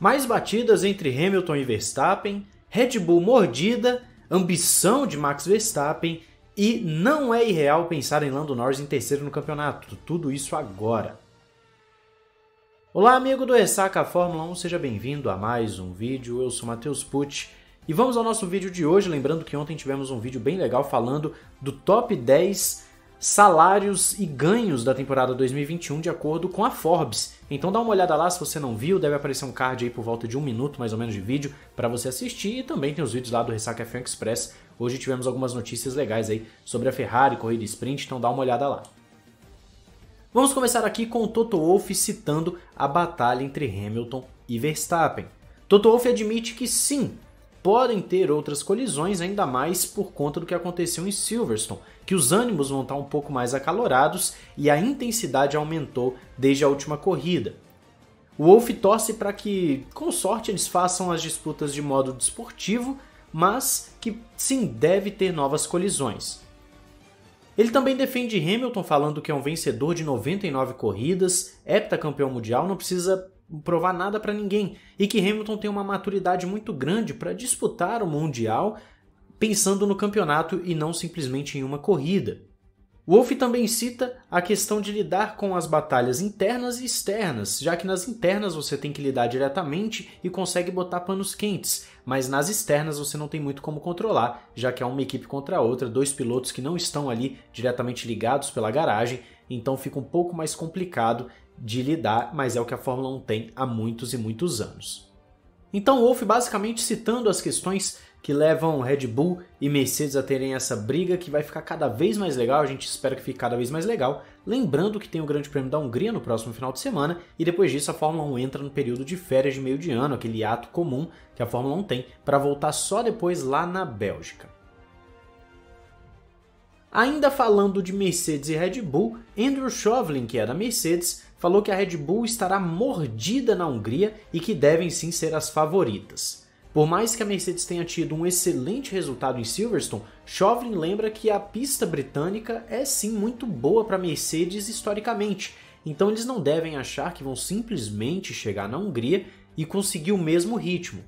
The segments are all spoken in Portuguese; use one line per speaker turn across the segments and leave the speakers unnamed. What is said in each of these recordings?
Mais batidas entre Hamilton e Verstappen, Red Bull mordida, ambição de Max Verstappen e não é irreal pensar em Lando Norris em terceiro no campeonato. Tudo isso agora. Olá, amigo do Ressaca Fórmula 1, seja bem-vindo a mais um vídeo. Eu sou Matheus Pucci e vamos ao nosso vídeo de hoje. Lembrando que ontem tivemos um vídeo bem legal falando do top 10 salários e ganhos da temporada 2021 de acordo com a Forbes. Então dá uma olhada lá se você não viu, deve aparecer um card aí por volta de um minuto mais ou menos de vídeo para você assistir e também tem os vídeos lá do Ressaca F1 Express. Hoje tivemos algumas notícias legais aí sobre a Ferrari, corrida sprint, então dá uma olhada lá. Vamos começar aqui com o Toto Wolff citando a batalha entre Hamilton e Verstappen. Toto Wolff admite que sim, podem ter outras colisões, ainda mais por conta do que aconteceu em Silverstone, que os ânimos vão estar um pouco mais acalorados e a intensidade aumentou desde a última corrida. O Wolff torce para que, com sorte, eles façam as disputas de modo desportivo, mas que sim deve ter novas colisões. Ele também defende Hamilton falando que é um vencedor de 99 corridas, heptacampeão mundial, não precisa provar nada para ninguém e que Hamilton tem uma maturidade muito grande para disputar o Mundial pensando no campeonato e não simplesmente em uma corrida. Wolff também cita a questão de lidar com as batalhas internas e externas, já que nas internas você tem que lidar diretamente e consegue botar panos quentes, mas nas externas você não tem muito como controlar, já que é uma equipe contra a outra, dois pilotos que não estão ali diretamente ligados pela garagem, então fica um pouco mais complicado de lidar, mas é o que a Fórmula 1 tem há muitos e muitos anos. Então, Wolff basicamente citando as questões que levam Red Bull e Mercedes a terem essa briga que vai ficar cada vez mais legal, a gente espera que fique cada vez mais legal. Lembrando que tem o Grande Prêmio da Hungria no próximo final de semana e depois disso a Fórmula 1 entra no período de férias de meio de ano, aquele ato comum que a Fórmula 1 tem, para voltar só depois lá na Bélgica. Ainda falando de Mercedes e Red Bull, Andrew Chauvelin, que é da Mercedes, falou que a Red Bull estará mordida na Hungria e que devem sim ser as favoritas. Por mais que a Mercedes tenha tido um excelente resultado em Silverstone, Chauvelin lembra que a pista britânica é sim muito boa para Mercedes historicamente, então eles não devem achar que vão simplesmente chegar na Hungria e conseguir o mesmo ritmo.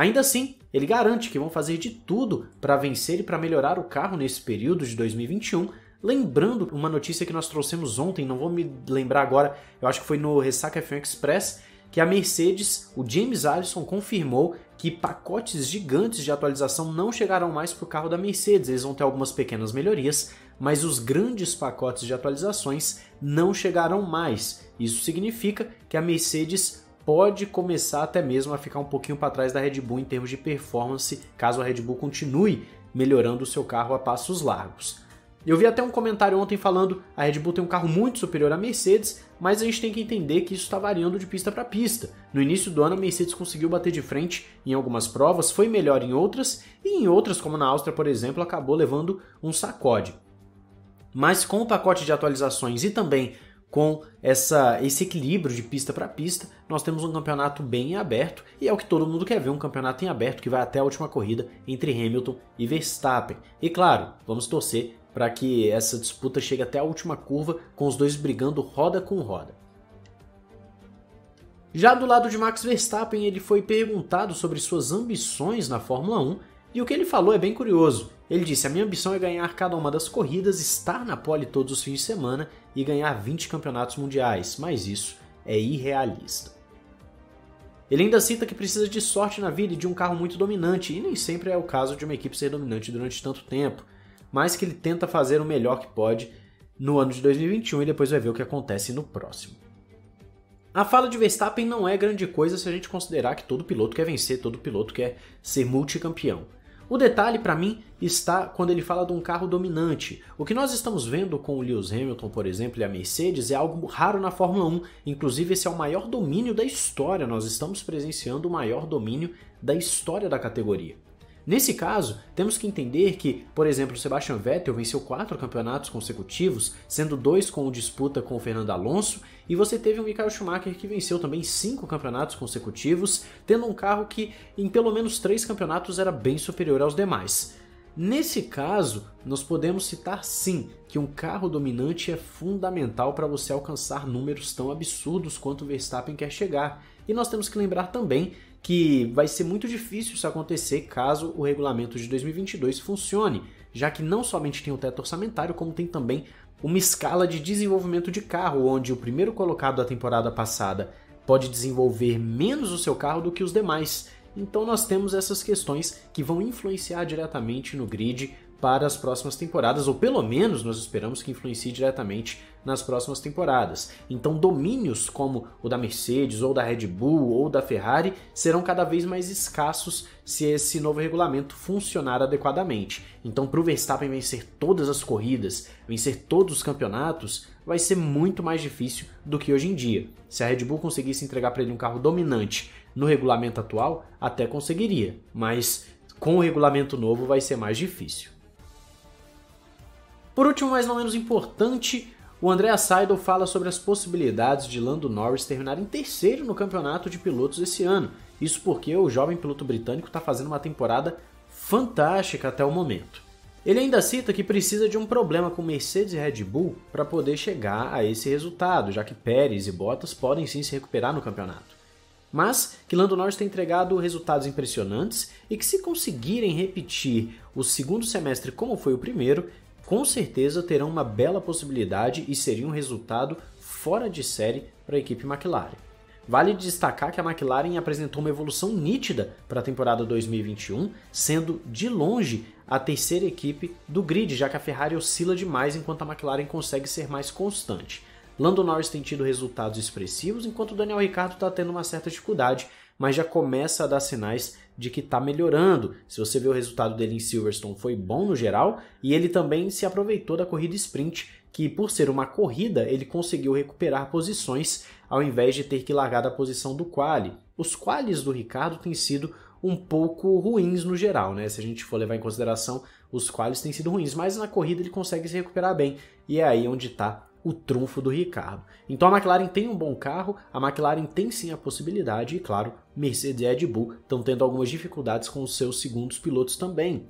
Ainda assim, ele garante que vão fazer de tudo para vencer e para melhorar o carro nesse período de 2021, Lembrando uma notícia que nós trouxemos ontem, não vou me lembrar agora, eu acho que foi no Ressaca F1 Express, que a Mercedes, o James Allison confirmou que pacotes gigantes de atualização não chegarão mais para o carro da Mercedes. Eles vão ter algumas pequenas melhorias, mas os grandes pacotes de atualizações não chegarão mais. Isso significa que a Mercedes pode começar até mesmo a ficar um pouquinho para trás da Red Bull em termos de performance, caso a Red Bull continue melhorando o seu carro a passos largos. Eu vi até um comentário ontem falando a Red Bull tem um carro muito superior à Mercedes, mas a gente tem que entender que isso está variando de pista para pista. No início do ano, a Mercedes conseguiu bater de frente em algumas provas, foi melhor em outras, e em outras, como na Áustria, por exemplo, acabou levando um sacode. Mas com o pacote de atualizações e também com essa, esse equilíbrio de pista para pista, nós temos um campeonato bem aberto e é o que todo mundo quer ver, um campeonato em aberto que vai até a última corrida entre Hamilton e Verstappen. E claro, vamos torcer para que essa disputa chegue até a última curva, com os dois brigando roda com roda. Já do lado de Max Verstappen, ele foi perguntado sobre suas ambições na Fórmula 1 e o que ele falou é bem curioso. Ele disse: A minha ambição é ganhar cada uma das corridas, estar na pole todos os fins de semana e ganhar 20 campeonatos mundiais, mas isso é irrealista. Ele ainda cita que precisa de sorte na vida e de um carro muito dominante, e nem sempre é o caso de uma equipe ser dominante durante tanto tempo mas que ele tenta fazer o melhor que pode no ano de 2021 e depois vai ver o que acontece no próximo. A fala de Verstappen não é grande coisa se a gente considerar que todo piloto quer vencer, todo piloto quer ser multicampeão. O detalhe para mim está quando ele fala de um carro dominante. O que nós estamos vendo com o Lewis Hamilton, por exemplo, e a Mercedes é algo raro na Fórmula 1. Inclusive, esse é o maior domínio da história. Nós estamos presenciando o maior domínio da história da categoria. Nesse caso, temos que entender que, por exemplo, Sebastian Vettel venceu quatro campeonatos consecutivos, sendo dois com disputa com o Fernando Alonso, e você teve o Michael Schumacher que venceu também cinco campeonatos consecutivos, tendo um carro que em pelo menos três campeonatos era bem superior aos demais. Nesse caso, nós podemos citar sim que um carro dominante é fundamental para você alcançar números tão absurdos quanto o Verstappen quer chegar. E nós temos que lembrar também que vai ser muito difícil isso acontecer caso o regulamento de 2022 funcione, já que não somente tem o teto orçamentário, como tem também uma escala de desenvolvimento de carro, onde o primeiro colocado da temporada passada pode desenvolver menos o seu carro do que os demais. Então nós temos essas questões que vão influenciar diretamente no grid para as próximas temporadas, ou pelo menos nós esperamos que influencie diretamente nas próximas temporadas. Então, domínios como o da Mercedes, ou da Red Bull, ou da Ferrari serão cada vez mais escassos se esse novo regulamento funcionar adequadamente. Então, para o Verstappen vencer todas as corridas, vencer todos os campeonatos, vai ser muito mais difícil do que hoje em dia. Se a Red Bull conseguisse entregar para ele um carro dominante no regulamento atual, até conseguiria, mas com o regulamento novo vai ser mais difícil. Por último, mas não menos importante, o Andrea Seidel fala sobre as possibilidades de Lando Norris terminar em terceiro no campeonato de pilotos esse ano. Isso porque o jovem piloto britânico está fazendo uma temporada fantástica até o momento. Ele ainda cita que precisa de um problema com Mercedes e Red Bull para poder chegar a esse resultado, já que Pérez e Bottas podem sim se recuperar no campeonato. Mas que Lando Norris tem entregado resultados impressionantes e que se conseguirem repetir o segundo semestre como foi o primeiro, com certeza terão uma bela possibilidade e seria um resultado fora de série para a equipe McLaren. Vale destacar que a McLaren apresentou uma evolução nítida para a temporada 2021, sendo de longe a terceira equipe do grid, já que a Ferrari oscila demais enquanto a McLaren consegue ser mais constante. Lando Norris tem tido resultados expressivos, enquanto Daniel Ricciardo está tendo uma certa dificuldade, mas já começa a dar sinais de que está melhorando. Se você ver o resultado dele em Silverstone foi bom no geral, e ele também se aproveitou da corrida sprint, que por ser uma corrida ele conseguiu recuperar posições ao invés de ter que largar da posição do quali. Os qualis do Ricardo têm sido um pouco ruins no geral, né? Se a gente for levar em consideração, os qualis têm sido ruins, mas na corrida ele consegue se recuperar bem, e é aí onde está o trunfo do Ricardo. Então a McLaren tem um bom carro, a McLaren tem sim a possibilidade, e claro, Mercedes e Red Bull estão tendo algumas dificuldades com os seus segundos pilotos também.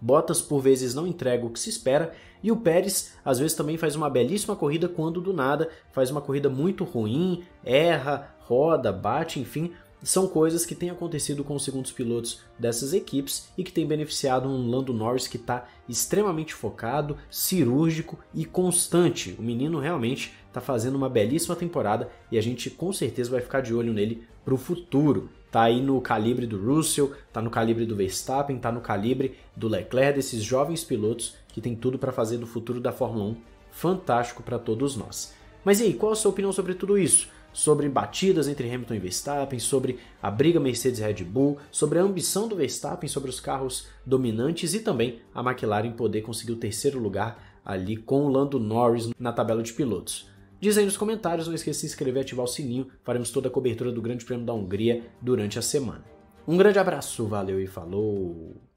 Bottas por vezes não entrega o que se espera e o Pérez às vezes também faz uma belíssima corrida quando do nada faz uma corrida muito ruim, erra, roda, bate, enfim, são coisas que têm acontecido com os segundos pilotos dessas equipes e que têm beneficiado um Lando Norris que está extremamente focado, cirúrgico e constante. O menino realmente está fazendo uma belíssima temporada e a gente com certeza vai ficar de olho nele para o futuro. Tá aí no calibre do Russell, tá no calibre do Verstappen, tá no calibre do Leclerc, desses jovens pilotos que tem tudo para fazer do futuro da Fórmula 1 fantástico para todos nós. Mas e aí, qual a sua opinião sobre tudo isso? Sobre batidas entre Hamilton e Verstappen, sobre a briga Mercedes-Red Bull, sobre a ambição do Verstappen sobre os carros dominantes e também a McLaren poder conseguir o terceiro lugar ali com o Lando Norris na tabela de pilotos. Diz aí nos comentários, não esqueça de se inscrever e ativar o sininho, faremos toda a cobertura do Grande Prêmio da Hungria durante a semana. Um grande abraço, valeu e falou!